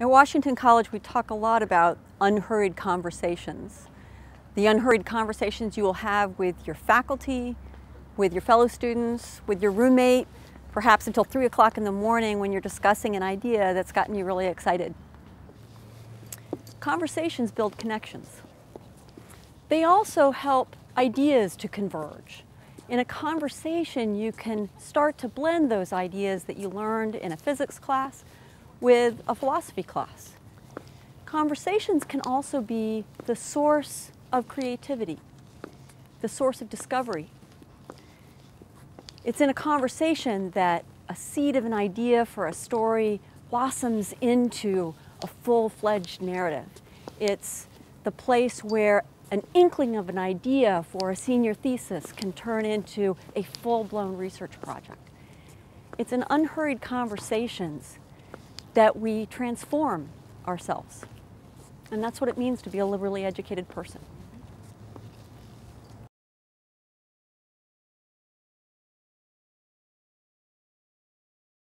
At Washington College, we talk a lot about unhurried conversations. The unhurried conversations you will have with your faculty, with your fellow students, with your roommate, perhaps until 3 o'clock in the morning when you're discussing an idea that's gotten you really excited. Conversations build connections. They also help ideas to converge. In a conversation, you can start to blend those ideas that you learned in a physics class with a philosophy class. Conversations can also be the source of creativity, the source of discovery. It's in a conversation that a seed of an idea for a story blossoms into a full-fledged narrative. It's the place where an inkling of an idea for a senior thesis can turn into a full-blown research project. It's in unhurried conversations that we transform ourselves. And that's what it means to be a liberally educated person.